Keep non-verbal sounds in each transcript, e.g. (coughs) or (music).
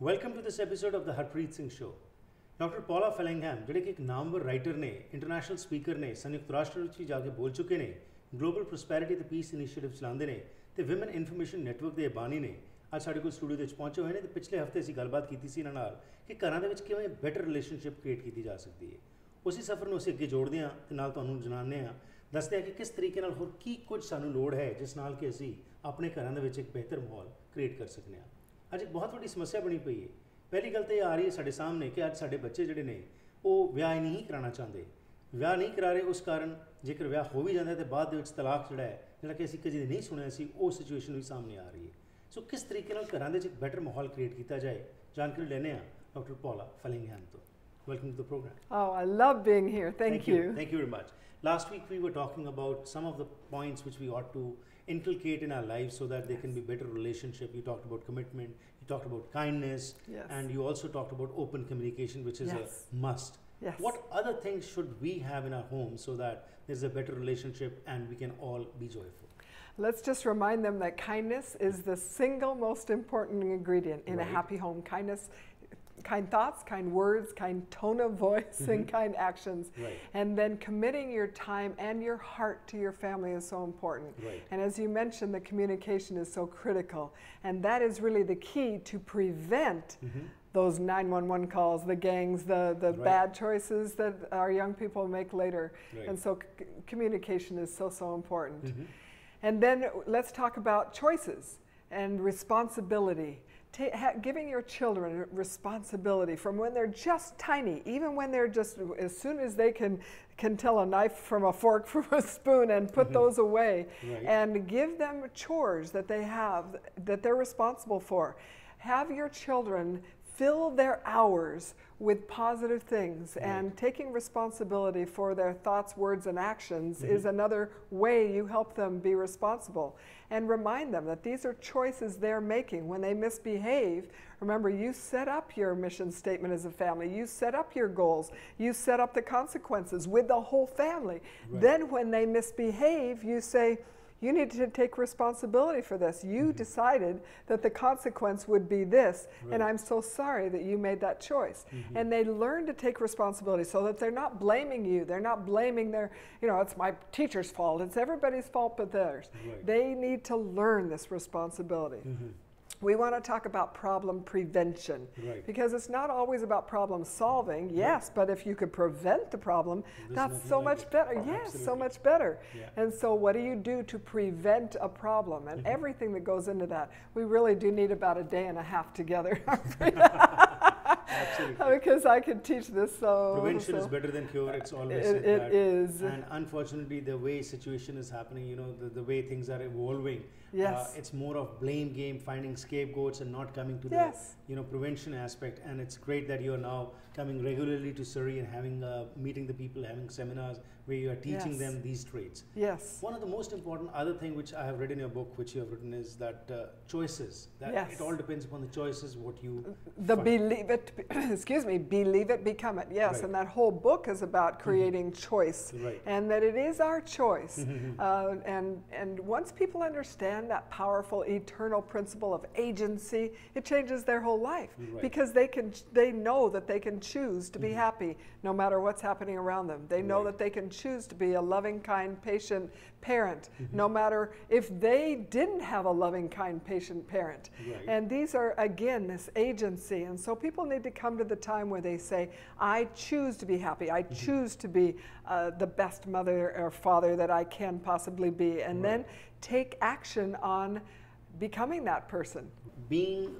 welcome to this episode of the Harpreet Singh show doctor Paula Fellingham ਜਿਹੜੇ ਕਿ ਇੱਕ ਨਾਮਵਰ ਰਾਈਟਰ ਨੇ ਇੰਟਰਨੈਸ਼ਨਲ ਸਪੀਕਰ ਨੇ ਸੰਯੁਕਤ ਰਾਸ਼ਟਰ ਵਿੱਚ ਵੀ ਜਾ ਕੇ ਬੋਲ ਚੁੱਕੇ ਨੇ ਗਲੋਬਲ ਪ੍ਰੋਸਪੈਰਿਟੀ ਤੇ ਪੀਸ ਇਨੀਸ਼ੀਏਟਿਵ ਚਲਾਉਂਦੇ ਨੇ ਤੇ ਔਮਨ ਇਨਫੋਰਮੇਸ਼ਨ ਨੈਟਵਰਕ ਦੇ ਬਾਨੀ ਨੇ ਅੱਜ ਸਾਡੇ ਕੋਲ ਸਟੂਡੀਓ ਦੇ ਵਿੱਚ ਪਹੁੰਚੇ ਹੋਏ ਨੇ ਤੇ ਪਿਛਲੇ ਹਫ਼ਤੇ ਅਸੀਂ ਗੱਲਬਾਤ ਕੀਤੀ ਸੀ ਇਹਨਾਂ ਨਾਲ ਕਿ ਘਰਾਂ ਦੇ ਵਿੱਚ ਕਿਵੇਂ ਬੈਟਰ ਰਿਲੇਸ਼ਨਸ਼ਿਪ ਕ੍ਰੀਏਟ ਕੀਤੀ ਜਾ ਸਕਦੀ ਹੈ। ਉਸੇ ਸਫ਼ਰ ਨੂੰ ਅਸੀਂ ਅੱਗੇ ਜੋੜਦੇ ਹਾਂ ਤੇ ਨਾਲ ਤੁਹਾਨੂੰ ਜਾਣਾਉਂਦੇ ਹਾਂ, ਦੱਸਦੇ ਹਾਂ ਕਿ ਕਿਸ ਤਰੀਕੇ ਨਾਲ ਹੋਰ ਕੀ ਕੁਝ ਸਾਨੂੰ ਲੋੜ ਹੈ ਜਿਸ ਨਾਲ ਕਿ ਅਸੀਂ ਆਪਣੇ ਘਰਾਂ ਦੇ ਵਿੱਚ ਇੱਕ ਬਿਹਤਰ ਮਾਹੌਲ ਕ੍ਰੀਏਟ ਕਰ ਸਕਨੇ ਹਾਂ। ਅੱਜ ਇੱਕ ਬਹੁਤ ਵੱਡੀ ਸਮੱਸਿਆ ਬਣੀ ਪਈ ਹੈ। ਪਹਿਲੀ ਗੱਲ ਤਾਂ ਇਹ ਆ ਰਹੀ ਹੈ ਸਾਡੇ ਸਾਹਮਣੇ ਕਿ ਅੱਜ ਸਾਡੇ ਬੱਚੇ ਜਿਹੜੇ ਨੇ, ਉਹ ਵਿਆਹ ਹੀ ਨਹੀਂ ਕਰਾਉਣਾ ਚਾਹੁੰਦੇ। ਵਿਆਹ ਨਹੀਂ ਕਰਾ ਰਹੇ ਉਸ ਕਾਰਨ ਜੇਕਰ ਵਿਆਹ ਹੋ ਵੀ ਜਾਂਦਾ ਤੇ ਬਾਅਦ ਦੇ ਵਿੱਚ ਤਲਾਕ ਜਿਹੜਾ ਹੈ ਜਿਹੜਾ ਕਿ ਅਸੀਂ ਕਦੇ ਨਹੀਂ ਸੁਣਿਆ ਸੀ ਉਹ ਸਿਚੁਏਸ਼ਨ ਵੀ ਸਾਹਮਣੇ ਆ ਰਹੀ ਹੈ ਸੋ ਕਿਸ ਤਰੀਕੇ ਨਾਲ ਘਰਾਂ ਦੇ ਵਿੱਚ ਇੱਕ ਬੈਟਰ ਮਾਹੌਲ ਕ੍ਰੀਏਟ ਕੀਤਾ ਜਾਏ ਜਾਣਕਾਰੀ ਲੈਣੇ ਆ ਡਾਕਟਰ ਪੌਲਾ ਫਲਿੰਗਹੈਮ ਤੋਂ welcome to the programme Oh, I love being here. Thank, you. Thank you very much. Last week we were talking about some of the points which we ought to inculcate in our lives so that there can be better relationship. You talked about commitment, you talked about kindness, Yes. and you also talked about open communication, which is Yes. a must. Yes. What other things should we have in our home so that there's a better relationship and we can all be joyful? Let's just remind them that kindness is the single most important ingredient in Right. a happy home. Kindness, kind thoughts, kind words, kind tone of voice, and mm-hmm. kind actions. Right. And then committing your time and your heart to your family is so important. Right. And as you mentioned, the communication is so critical. And that is really the key to prevent mm-hmm. Those 911 calls, the gangs, the, the Right. bad choices that our young people make later. Right. And so c- communication is so, so important. Mhm. And then let's talk about choices and responsibility. Ta- giving your children responsibility from when they're just tiny, even when they're just, as soon as they can, can tell a knife from a fork (laughs) from a spoon and put those away, Right. and give them chores that they have that they're responsible for. Have your children fill their hours with positive things and taking responsibility for their thoughts, words, and actions mm-hmm. is another way you help them be responsible. And remind them that these are choices they're making. When they misbehave, remember you set up your mission statement as a family, you set up your goals, you set up the consequences with the whole family. Right. Then when they misbehave, you say, you need to take responsibility for this. You mm-hmm. decided that the consequence would be this, and I'm so sorry that you made that choice. Mm-hmm. And they learn to take responsibility so that they're not blaming you. They're not blaming their, you know, it's my teacher's fault. It's everybody's fault but theirs. Right. They need to learn this responsibility. Mm-hmm. We want to talk about problem prevention Right. because it's not always about problem solving. Yes, but if you could prevent the problem, There's that's so like much better. Yes, so much better. And so, what do you do to prevent a problem and mm-hmm. everything that goes into that? We really do need about a day and a half together (laughs) Absolutely. because I could teach this so. Prevention is better than cure. It's always It- it is. And unfortunately, the way situation is happening, you know, the, the way things are evolving, Yes. uh, it's more of blame game, finding scapegoats, and not coming to Yes. the you know prevention aspect. And it's great that you are now coming regularly to Surrey and having uh, meeting the people, having seminars where you are teaching Yes. them these traits. Yes. One of the most important other thing which I have read in your book, which you have written, is that uh, choices. That Yes. it all depends upon the choices what you. The find. believe it, (coughs) excuse me, believe it, become it. Yes, Right. and that whole book is about creating choice, Right. and that it is our choice. uh, and and once people understand that powerful eternal principle of agency, it changes their whole life Right. because they can they know that they can choose to be mm-hmm. happy no matter what's happening around them. They know Right. that they can choose to be a loving, kind, patient parent, Mm-hmm. no matter if they didn't have a loving, kind, patient parent. Right. And these are, again, this agency. And so people need to come to the time where they say, I choose to be happy. I Mm-hmm. choose to be uh, the best mother or father that I can possibly be. And then take action on becoming that person. being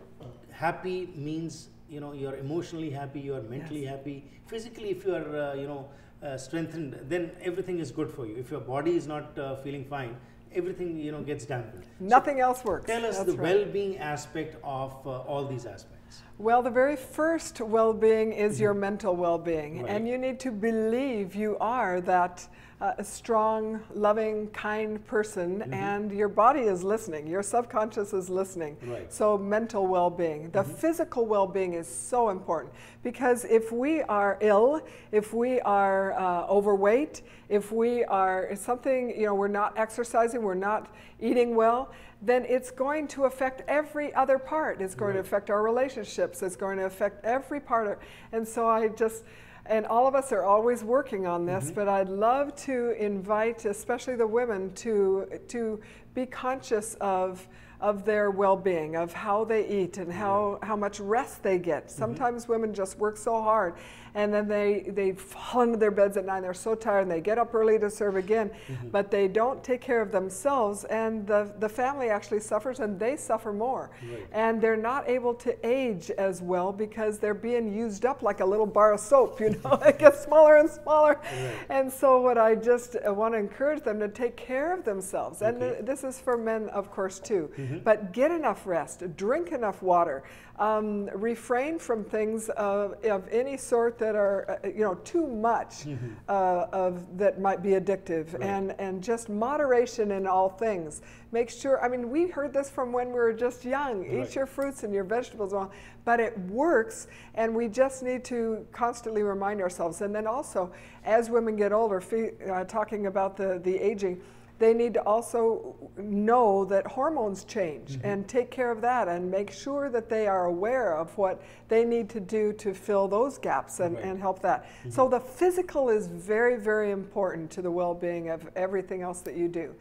happy means you know you're emotionally happy you're mentally happy physically if you are uh, you know uh, strengthened then everything is good for you if your body is not uh, feeling fine everything you know gets dampened Nothing else works. tell us That's the right. well-being aspect of uh, all these aspects Well, the very first well being is your mental well being. Right. And you need to believe you are that uh, strong, loving, kind person, Mm-hmm. and your body is listening. Your subconscious is listening. Right. So mental well-being, the Mm-hmm. physical well-being is so important because if we are ill, if we are uh, overweight, if we are something, you know, we're not exercising, we're not eating well, then it's going to affect every other part. It's going to affect our relationships. It's going to affect every part of. And so I just. And all of us are always working on this, Mm-hmm. but I'd love to invite, especially the women, to to be conscious of of their well-being, of how they eat and how, how much rest they get. Mm-hmm. Sometimes women just work so hard and then they, they fall into their beds at night and they're so tired and they get up early to serve again, Mm-hmm. but they don't take care of themselves and the, the family actually suffers and they suffer more. Right. And they're not able to age as well because they're being used up like a little bar of soap, you know, (laughs) it gets smaller and smaller. Right. And so what I just uh, want to encourage them to take care of themselves. And Okay. uh, this is for men, of course, too. Mm-hmm. But get enough rest, drink enough water, um, refrain from things of, of any sort that are, uh, you know, too much uh, of that might be addictive. Right. and and just moderation in all things. Make sure. I mean, we heard this from when we were just young. Right. Eat your fruits and your vegetables, and all, but it works, and we just need to constantly remind ourselves. And then also, as women get older, uh, talking about the the aging they need to also know that hormones change Mm-hmm. and take care of that and make sure that they are aware of what they need to do to fill those gaps and, Right. Mm-hmm. and help that. So the physical is very, very important to the well-being of everything else that you do.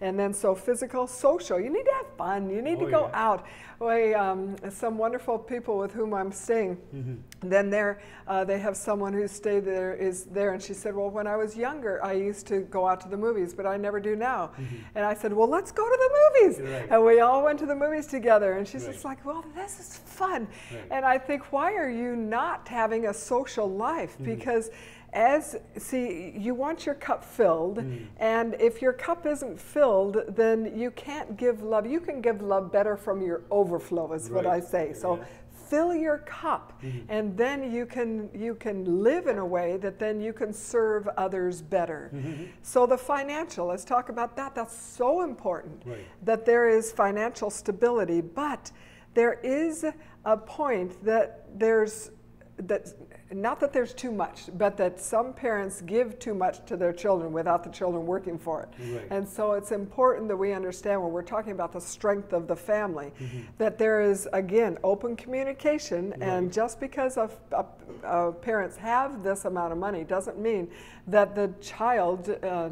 And then so physical, social, you need to have fun. You need Oh, to go yeah. out. We, um, some wonderful people with whom I'm staying, Then there, uh, they have someone who stayed there, is there, and she said, well, when I was younger, I used to go out to the movies, but I never do now. And I said, well, let's go to the movies. Right. And we all went to the movies together, and she's Right. just like, well, this is fun. Right. And I think, why are you not having a social life? Mm-hmm. Because as see you want your cup filled Mm. and if your cup isn't filled then you can't give love you can give love better from your overflow is what i say so Yeah. Fill your cup Mm-hmm. and then you can you can live in a way that then you can serve others better Mm-hmm. so the financial let's talk about that that's so important Right. that there is financial stability but there is a point that there's that not that there's too much but that some parents give too much to their children without the children working for it Right. and so it's important that we understand when we're talking about the strength of the family Mm-hmm. that there is again open communication and just because of, uh, uh, parents have this amount of money doesn't mean that the child uh,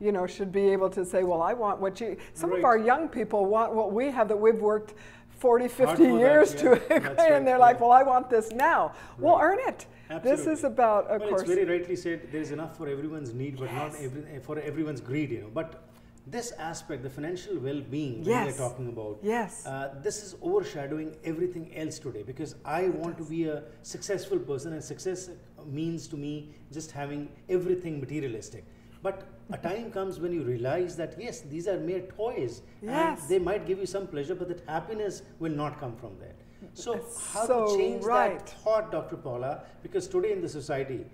you know should be able to say well i want what you some of our young people want what we have that we've worked 40 50 Hard for that, years yeah. (laughs) to acquire right, and they're like well i want this now well Right. earn it this is Absolutely. about of well, course it's very rightly said. There is enough for everyone's need, but not every, for everyone's greed. You know, but this aspect, the financial well-being, Yes. we're talking about, yes uh, this is overshadowing everything else today because I want to be a successful person, and success means to me just having everything materialistic. But a (laughs) time comes when you realize that yes, these are mere toys, Yes. and they might give you some pleasure, but that happiness will not come from that. So, how so to change right. that thought, Dr. Paula? Because today in the society,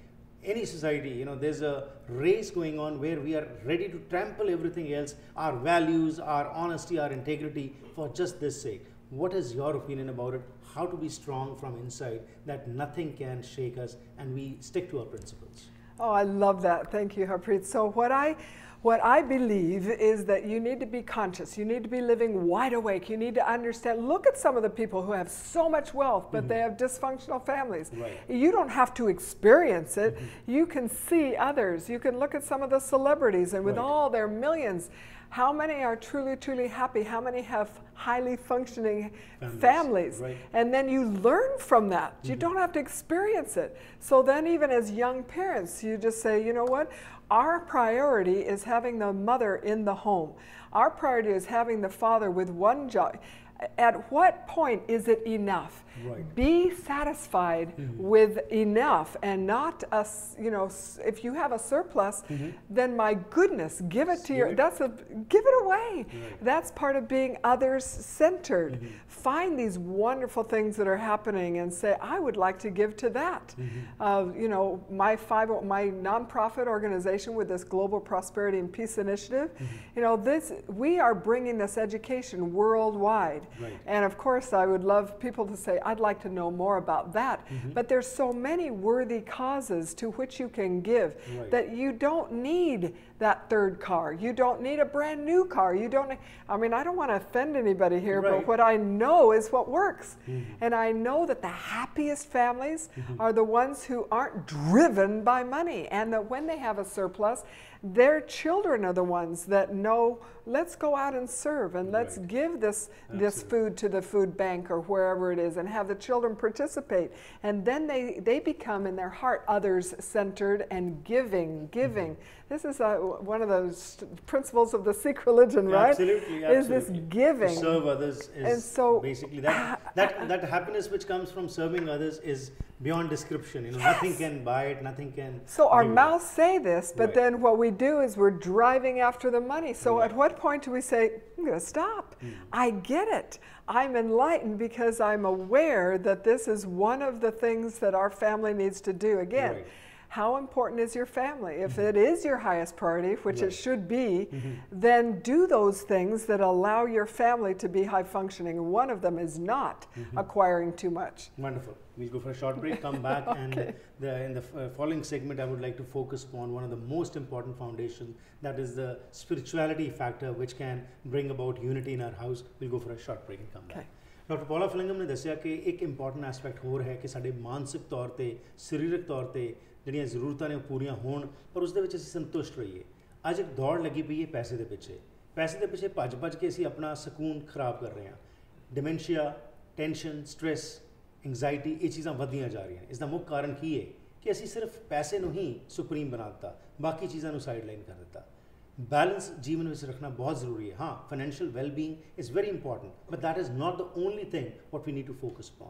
any society, you know, there's a race going on where we are ready to trample everything else, our values, our honesty, our integrity, for just this sake. What is your opinion about it? How to be strong from inside that nothing can shake us and we stick to our principles? Oh, I love that. Thank you, Harpreet. So what I what I believe is that you need to be conscious. You need to be living wide awake. You need to understand. Look at some of the people who have so much wealth, but they mm-hmm. have dysfunctional families. Right. You don't have to experience it. Mm-hmm. You can see others. You can look at some of the celebrities, and with Right. all their millions, how many are truly, truly happy? How many have highly functioning Families, families? right. And then you learn from that. You mm-hmm. don't have to experience it. So then, even as young parents, you just say, you know what? Our priority is having the mother in the home. Our priority is having the father with one job. At what point is it enough? Right. Be satisfied mm-hmm. with enough and not us, you know, if you have a surplus, mm-hmm. then my goodness, give it to your, that's a, give it away. Right. That's part of being others centered. Mm-hmm. Find these wonderful things that are happening and say, I would like to give to that. Uh, you know, my five, my nonprofit organization with this Global Prosperity and Peace Initiative, you know, this, we are bringing this education worldwide. Right. And of course, I would love people to say, I'd like to know more about that. Mm-hmm. But there's so many worthy causes to which you can give Right. that you don't need that third car. You don't need a brand new car. You don't. I mean, I don't want to offend anybody here, Right. but what I know is what works. Mm-hmm. And I know that the happiest families are the ones who aren't driven by money, and that when they have a surplus, their children are the ones that know. Let's go out and serve, and let's Right. give this this food to the food bank or wherever it is, and have the children participate. And then they they become in their heart others centered and giving, giving. Mm-hmm. This is uh one of those principles of the Sikh religion, right? Absolutely, Is this giving? To serve others is And so- basically that, that that happiness which comes from serving others is beyond description. You know, nothing can buy it, nothing can. So our give it. mouths say this, but Right. then what we do is we're driving after the money. So Right. at what point do we say, I'm going to stop? Hmm. I get it. I'm enlightened because I'm aware that this is one of the things that our family needs to do. Again, Right Mm-hmm. how important is your family? If it is your highest priority, which Right. it should be, Mm-hmm. then do those things that allow your family to be high functioning. One of them is not Mm-hmm. acquiring too much. Wonderful. We'll go for a short break, come back, (laughs) and the, in the f- uh, following segment, I would like to focus upon one of the most important foundations that is the spirituality factor, which can bring about unity in our house. We'll go for a short break and come back. Okay. Doctor Paula Fellingham ਨੇ ਦੱਸਿਆ ਕਿ ਇੱਕ important aspect ਹੋਰ ਹੈ ਕਿ ਸਾਡੇ ਮਾਨਸਿਕ ਤੌਰ ਤੇ ਸਰੀਰਕ ਤੌਰ ਤੇ ਜਿਹੜੀਆਂ ਜ਼ਰੂਰਤਾਂ ਨੇ ਉਹ ਪੂਰੀਆਂ ਹੋਣ, ਪਰ ਉਸ ਦੇ ਵਿੱਚ ਅਸੀਂ ਸੰਤੁਸ਼ਟ ਰਹੀਏ। ਅੱਜ ਇੱਕ ਦੌੜ ਲੱਗੀ ਪਈ ਹੈ ਪੈਸੇ ਦੇ ਪਿੱਛੇ। ਪੈਸੇ ਦੇ ਪਿੱਛੇ ਭੱਜ-ਭੱਜ ਕੇ ਅਸੀਂ ਆਪਣਾ ਸਕੂਨ ਖਰਾਬ ਕਰ ਰਹੇ ਹਾਂ। ਡਿਮੈਂਸ਼ੀਆ ਟੈਨਸ਼ਨ ਸਟ्रेस ਐਂਗਜ਼ਾਇਟੀ ਇਹ ਚੀਜ਼ਾਂ ਵਧੀਆਂ ਜਾ ਰਹੀਆਂ। ਇਸ ਦਾ ਮੁੱਖ ਕਾਰਨ ਕੀ ਹੈ? ਕਿ ਅਸੀਂ ਸਿਰਫ ਪੈਸੇ ਨੂੰ ਹੀ ਸੁਪਰੀਮ ਬਣਾ ਦਿੱਤਾ, ਬਾਕੀ ਚੀਜ਼ਾਂ ਨੂੰ ਸਾਈਡਲਾਈਨ ਕਰ ਦਿੱਤਾ। ਬੈਲੈਂਸ ਜੀਵਨ ਵਿੱਚ ਰੱਖਣਾ ਬਹੁਤ ਜ਼ਰੂਰੀ ਹੈ। ਹਾਂ financial wellbeing is very important but that is not the only thing what we need to focus upon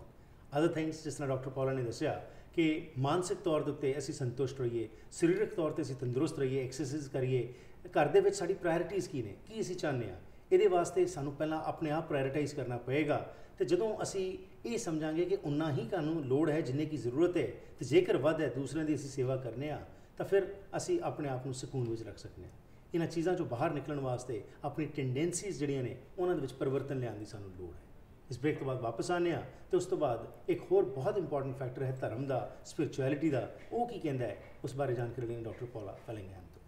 other things ਜਿਸ ਤਰ੍ਹਾਂ ਡਾਕਟਰ ਪੌਲਾ ਨੇ ਦੱਸਿਆ ਕਿ ਮਾਨਸਿਕ ਤੌਰ ਦੇ ਉੱਤੇ ਅਸੀਂ ਸੰਤੁਸ਼ਟ ਰਹੀਏ, ਸਰੀਰਕ ਤੌਰ ਤੇ ਅਸੀਂ ਤੰਦਰੁਸਤ ਰਹੀਏ ਐਕਸਰਸਾਈਜ਼ ਕਰੀਏ, ਘਰ ਦੇ ਵਿੱਚ ਸਾਡੀ ਪ੍ਰਾਇੋਰਟੀਜ਼ ਕੀ ਨੇ, ਕੀ ਅਸੀਂ ਚਾਹੁੰਦੇ ਆ ਇਹਦੇ ਵਾਸਤੇ ਸਾਨੂੰ ਪਹਿਲਾਂ ਆਪਣੇ ਆਪ ਪ੍ਰਾਇੋਰਟਾਈਜ਼ ਕਰਨਾ ਪਏਗਾ। ਤੇ ਜਦੋਂ ਅਸੀਂ ਇਹ ਸਮਝਾਂਗੇ ਕਿ ਉਨਾ ਹੀ ਸਾਨੂੰ ਲੋੜ ਹੈ ਜਿੰਨੇ ਕੀ ਜ਼ਰੂਰਤ ਹੈ, ਤੇ ਜੇਕਰ ਵੱਧ ਹੈ ਦੂਸਰਿਆਂ ਦੀ ਅਸੀਂ ਸੇਵਾ ਕਰਨੇ ਆ, ਤਾਂ ਫਿਰ ਅਸੀਂ ਆਪਣੇ ਆਪ ਨੂੰ ਸਕੂਨ ਵਿੱਚ ਰੱਖ ਸਕਦੇ ਹਾਂ। ਇਹਨਾਂ ਚੀਜ਼ਾਂ ਚੋਂ ਬਾਹਰ ਨਿਕਲਣ ਵਾਸਤੇ ਆਪਣੀ ਟੈਂਡੈਂਸੀਜ਼ ਜਿਹੜੀਆਂ ਨੇ, ਉਹਨਾਂ ਦੇ ਵਿੱਚ ਪਰਿਵਰਤਨ ਲਿਆਉਣ ਦੀ ਸਾਨੂੰ ਲੋੜ ਹੈ। ਇਸ ਬ੍ਰੇਕ ਤੋਂ ਬਾਅਦ ਵਾਪਸ ਆਉਂਦੇ ਹਾਂ ਤੇ ਉਸ ਤੋਂ ਬਾਅਦ ਇੱਕ ਹੋਰ ਬਹੁਤ ਇੰਪੋਰਟੈਂਟ ਫੈਕਟਰ ਹੈ ਧਰਮ ਦਾ ਸਪਿਰਚੁਅਲਿਟੀ ਦਾ, ਉਹ ਕੀ ਕਹਿੰਦਾ ਹੈ? ਉਸ ਬਾਰੇ ਜਾਣਕਾਰੀ ਲੈਣ ਡਾਕਟਰ ਪੌਲਾ ਫੈਲਿੰਗਹੈਮ ਤੋਂ।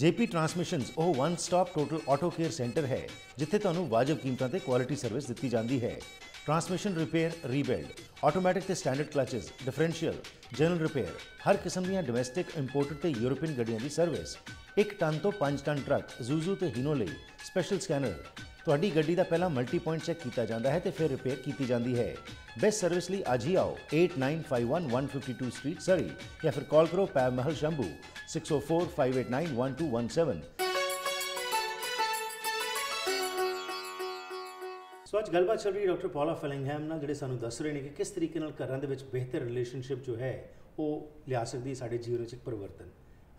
JP Transmissions ਉਹ one stop total auto care centre ਹੈ, ਜਿੱਥੇ ਤੁਹਾਨੂੰ ਵਾਜਬ ਕੀਮਤਾਂ ਤੇ ਕੁਆਲਿਟੀ ਸਰਵਿਸ ਦਿੱਤੀ ਜਾਂਦੀ ਹੈ। ਟਰਾਂਸਮਿਸ਼ਨ ਰਿਪੇਅਰ ਰੀਬਿਲਡ ਆਟੋਮੈਟਿਕ ਤੇ standard clutches differential general repair ਹਰ ਕਿਸਮ ਦੀਆਂ ਡੋਮੈਸਟਿਕ ਇੰਪੋਰਟਡ ਤੇ ਯੂਰੋਪੀਅਨ ਗੱਡੀਆਂ ਦੀ ਸਰਵਿਸ 1 ਟਨ ਤੋਂ 5 ਟਨ ਟਰੱਕ ਜ਼ੂਜ਼ੂ ਤੇ ਹੀਨੋ ਲਈ ਸਪੈਸ਼ਲ ਸਕੈਨਰ ਤੁਹਾਡੀ ਗੱਡੀ ਦਾ ਪਹਿਲਾਂ ਮਲਟੀ ਪੁਆਇੰਟ ਚੈੱਕ ਕੀਤਾ ਜਾਂਦਾ ਹੈ ਤੇ ਫਿਰ ਰਿਪੇਅਰ ਕੀਤੀ ਜਾਂਦੀ ਹੈ। ਬੈਸਟ ਸਰਵਿਸ ਲਈ ਅੱਜ ਹੀ ਆਓ। 8951 ਸਟਰੀਟ ਸਰੀ ਜਾਂ ਫਿਰ ਕਾਲ ਕਰੋ ਪੈਬ ਮਹਿਲ ਸ਼ੰਭੂ 6045891217 ਸੋ ਅੱਜ ਗੱਲਬਾਤ ਚੱਲ ਰਹੀ ਹੈ ਡਾਕਟਰ ਪੌਲਾ ਫੈਲਿੰਗਹੈਮ ਨਾਲ, ਜਿਹੜੇ ਸਾਨੂੰ ਦੱਸ ਰਹੇ ਨੇ ਕਿ ਕਿਸ ਤਰੀਕੇ ਨਾਲ ਘਰਾਂ ਦੇ ਵਿੱਚ ਬਿਹਤਰ ਰਿਲੇਸ਼ਨਸ਼ਿਪ ਜੋ ਹੈ, ਉਹ ਲਿਆ ਸਕਦੀ ਹੈ ਸਾਡੇ ਜੀਵਨ ਵਿੱਚ ਇੱਕ ਪਰਿਵਰਤਨ।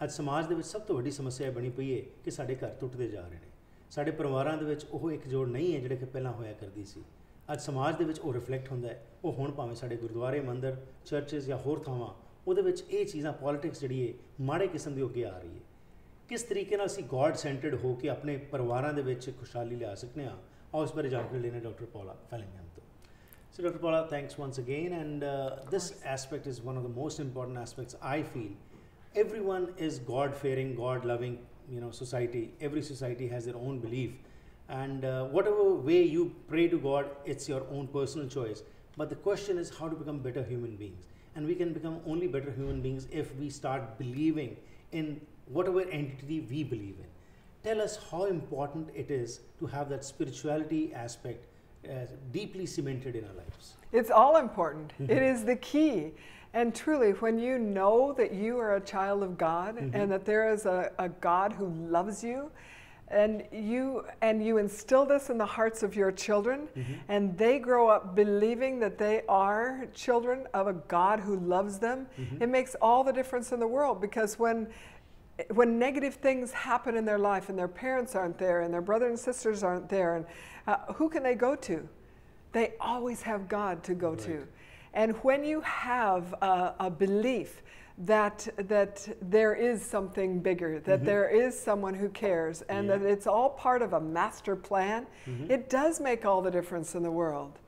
ਅੱਜ ਸਮਾਜ ਦੇ ਵਿੱਚ ਸਭ ਤੋਂ ਵੱਡੀ ਸਮੱਸਿਆ ਬਣੀ ਪਈ ਹੈ ਕਿ ਸਾਡੇ ਘਰ ਟੁੱਟਦੇ ਜਾ ਰਹੇ ਨੇ। ਸਾਡੇ ਪਰਿਵਾਰਾਂ ਦੇ ਵਿੱਚ ਉਹ ਇੱਕ ਜੋੜ ਨਹੀਂ ਹੈ ਜਿਹੜੇ ਕਿ ਪਹਿਲਾਂ ਹੋਇਆ ਕਰਦੀ ਸੀ ਅੱਜ ਸਮਾਜ ਦੇ ਵਿੱਚ ਉਹ ਰਿਫਲੈਕਟ ਹੁੰਦਾ ਹੈ ਉਹ ਹੁਣ ਭਾਵੇਂ ਸਾਡੇ ਗੁਰਦੁਆਰੇ ਮੰਦਰ ਚਰਚਸ ਜਾਂ ਹੋਰ ਥਾਵਾਂ ਉਹਦੇ ਵਿੱਚ ਇਹ ਚੀਜ਼ਾਂ ਪੋਲਿਟਿਕਸ ਜਿਹੜੀ ਹੈ ਮਾੜੇ ਕਿਸਮ ਦੀ ਅੱਗੇ ਆ ਰਹੀ ਹੈ ਕਿਸ ਤਰੀਕੇ ਨਾਲ ਅਸੀਂ ਗੋਡ ਸੈਂਟਰਡ ਹੋ ਕੇ ਆਪਣੇ ਪਰਿਵਾਰਾਂ ਦੇ ਵਿੱਚ ਖੁਸ਼ਹਾਲੀ ਲਿਆ ਸਕਨੇ ਆ ਆਓ ਉਸ ਬਾਰੇ ਜਾਣਕਾਰੀ ਲੈਣੇ ਡਾਕਟਰ ਪੌਲਾ ਫੈਲਿੰਗਹਮ ਤੋਂ So Dr. Paula, thanks once again and uh, this aspect is one of the most important aspects I feel. Everyone is God-fearing, God-loving, you know, society. Every society has their own belief and uh, whatever way you pray to God, it's your own personal choice. But the question is how to become better human beings. And we can become only better human beings if we start believing in whatever entity we believe in. Tell us how important it is to have that spirituality aspect uh, deeply cemented in our lives. It's all important. It is the key. And truly, when you know that you are a child of God mm-hmm. and that there is a, a God who loves you, and you and you instill this in the hearts of your children mm-hmm. and they grow up believing that they are children of a god who loves them mm-hmm. it makes all the difference in the world because when when negative things happen in their life and their parents aren't there and their brothers and sisters aren't there and uh, who can they go to? They always have god to go to. Right. And when you have a, a belief that that there is something bigger, that mm-hmm. there is someone who cares, and Yeah. that it's all part of a master plan, mm-hmm. it does make all the difference in the world.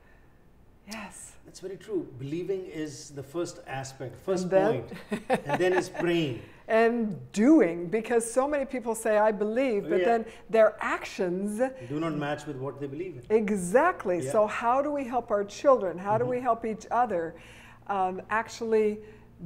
Yes. That's very true. Believing is the first aspect, first And then- point, and then is praying. (laughs) And doing, because so many people say, I believe, but yeah. then their actions Do not match with what they believe in. Exactly. Yeah. Mm-hmm. So, how do we help our children? How do we help each other um, actually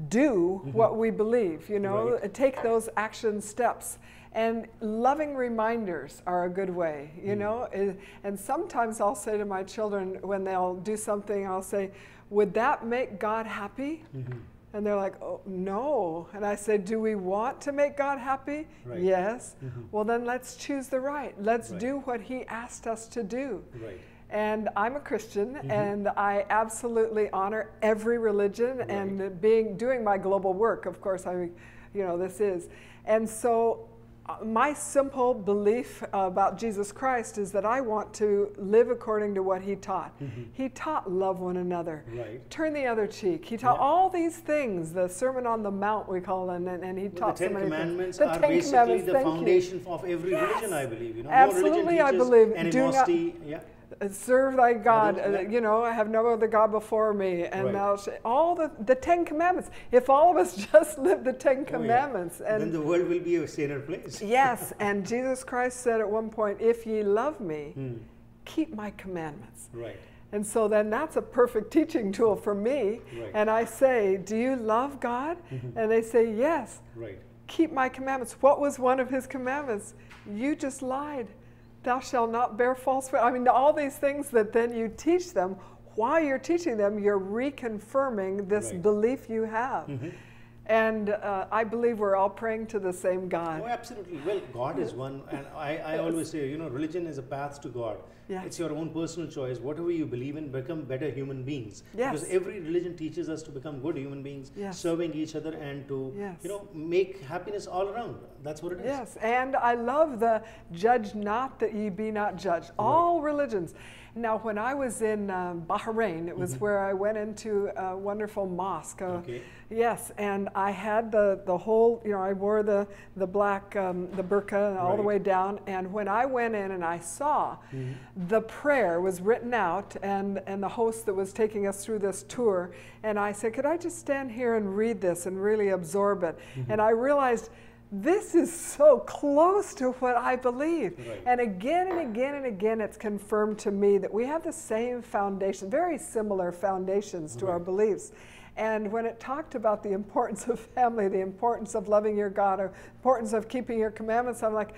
do what we believe? You know, Mm-hmm. Right. take those action steps. And loving reminders are a good way, Mm. you know. Uh, And sometimes I'll say to my children when they'll do something, I'll say, Would that make God happy? Mm-hmm. And they're like, oh, no. And I said, do we want to make God happy? Right. Yes. Mhm. Well, then let's choose the right. Let's Right. do what He asked us to do. Right. And I'm a Christian, Mhm. and I absolutely honor every religion. And being doing my global work, of course, I, you know, this is. And so, my simple belief about Jesus Christ is that I want to live according to what He taught. Mhm. He taught love one another. Right. Turn the other cheek. He taught Yeah. all these things. The Sermon on the Mount, we call it, and, and he Well, taught the Ten so many Commandments things. are Ten basically the thank you. foundation of every Yes. religion, I believe. You know, Absolutely, religion I believe. Do not- yeah. Serve thy God. Uh, you know, I have no other God before me. And Right. thou sh- all the, the Ten Commandments. If all of us (laughs) just live the Ten Oh, yeah. Commandments. then the world will be a saner place. (laughs) yes, and Jesus Christ said at one point, if ye love me, Hmm. keep my commandments. Right. And so then that's a perfect teaching tool for me. Right. Mm-hmm. And I say, Do you love God? And they say, Yes. Right. Keep my commandments. What was one of his commandments? You just lied. Thou shalt not bear false witness. I mean, all these things that then you teach them. While you're teaching them, you're reconfirming this Right. belief you have. Mhm. And uh, I believe we're all praying to the same God. Oh, absolutely. Well, God is one, and I, I always say, you know, religion is a path to God. Yes. It's your own personal choice. Whatever you believe in, become better human beings. Yes. Because every religion teaches us to become good human beings, Yes. serving each other, and to, Yes. you know, make happiness all around. That's what it is. Yes, and I love the judge not that ye be not judged. All religions. Now, when I was in um, Bahrain, it was where I went into a wonderful mosque. uh, Okay. Yes, and I had the, the whole, you know, I wore the, the black, um, the burqa all the way down. And when I went in and I saw Mm-hmm. the prayer was written out, and, and the host that was taking us through this tour, and I said, Could I just stand here and read this and really absorb it? Mm-hmm. And I realized this is so close to what I believe. Right. And again and again and again, it's confirmed to me that we have the same foundation, very similar foundations to our beliefs. And when it talked about the importance of family, the importance of loving your God, the importance of keeping your commandments, I'm like,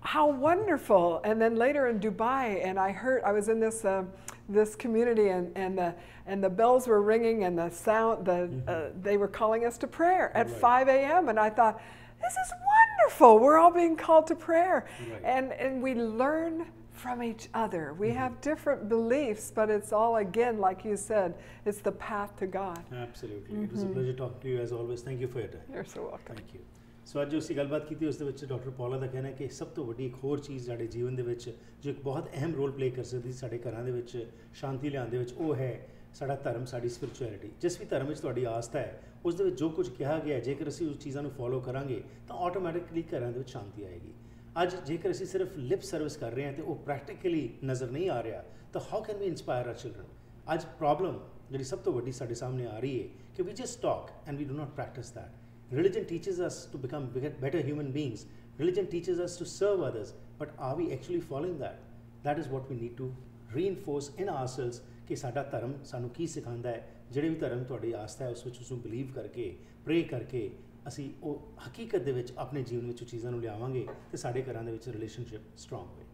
how wonderful! And then later in Dubai, and I heard I was in this uh, this community, and and the and the bells were ringing, and the sound, the uh, they were calling us to prayer at Right. 5 a.m. And I thought, this is wonderful. We're all being called to prayer, Right. and and we learn from each other. We have different beliefs, but it's all again, like you said, it's the path to God. Absolutely. It was a pleasure talking to you as always. Thank you for your time. You're so welcome. Thank you so ਅੱਜ ਜੋ ਅਸੀਂ ਗੱਲਬਾਤ ਕੀਤੀ ਉਸ ਦੇ ਵਿੱਚ doctor ਪੌਲਾ ਦਾ ਕਹਿਣਾ ਹੈ ਕਿ ਸਭ ਤੋਂ ਵੱਡੀ ਇੱਕ ਹੋਰ ਚੀਜ਼ ਸਾਡੇ ਜੀਵਨ ਦੇ ਵਿੱਚ ਜੋ ਇੱਕ ਬਹੁਤ ਅਹਿਮ ਰੋਲ ਪਲੇ ਕਰ ਸਕਦੀ ਸਾਡੇ ਘਰਾਂ ਦੇ ਵਿੱਚ ਸ਼ਾਂਤੀ ਲਿਆਉਣ ਦੇ ਵਿੱਚ ਉਹ ਹੈ ਸਾਡਾ ਧਰਮ, ਸਾਡੀ ਸਪਿਰਚੁਅਲਿਟੀ ਜਿਸ ਵੀ ਧਰਮ ਵਿੱਚ ਤੁਹਾਡੀ ਆਸਥਾ ਹੈ, ਉਸ ਦੇ ਵਿੱਚ ਜੋ ਕੁਝ ਕਿਹਾ ਗਿਆ ਜੇਕਰ ਅਸੀਂ ਉਸ ਚੀਜ਼ਾਂ ਨੂੰ ਫੋਲੋ ਕਰਾਂਗੇ, ਤਾਂ ਆਟੋਮੈਟਿਕਲੀ ਘਰਾਂ ਦੇ ਵਿੱਚ ਸ਼ਾਂਤੀ ਆਏਗੀ। ਅੱਜ ਜੇਕਰ ਅਸੀਂ ਸਿਰਫ ਲਿਪ ਸਰਵਿਸ ਕਰ ਰਹੇ ਹਾਂ ਤੇ ਉਹ ਪ੍ਰੈਕਟੀਕਲੀ ਨਜ਼ਰ ਨਹੀਂ ਆ ਰਿਹਾ, ਤਾਂ how can we inspire our children ਅੱਜ ਪ੍ਰੋਬਲਮ ਜਿਹੜੀ ਸਭ ਤੋਂ ਵੱਡੀ ਸਾਡੇ ਸਾਹਮਣੇ ਆ ਰਹੀ ਹੈ ਕਿ we just talk and we do not practise that religion teaches us to become better human beings religion teaches us to serve others, but are we actually following that? That is what we need to reinforce in ourselves ਕਿ ਸਾਡਾ ਧਰਮ ਸਾਨੂੰ ਕੀ ਸਿਖਾਉਂਦਾ ਹੈ, ਜਿਹੜੇ ਵੀ ਧਰਮ ਤੁਹਾਡੀ ਆਸਥਾ ਹੈ, ਉਸ ਵਿੱਚ ਉਸ ਨੂੰ ਬਲੀਵ ਕਰਕੇ ਪ੍ਰੇ ਕਰਕੇ ਅਸੀਂ ਉਹ ਹਕੀਕਤ ਦੇ ਵਿੱਚ ਆਪਣੇ ਜੀਵਨ ਵਿੱਚ ਉਹ ਚੀਜ਼ਾਂ ਨੂੰ ਲਿਆਵਾਂਗੇ ਤੇ ਸਾਡੇ ਘਰਾਂ ਦੇ ਵਿੱਚ ਰਿਲੇਸ਼ਨਸ਼ਿਪ ਸਟਰੋਂਗ ਹੋਏ।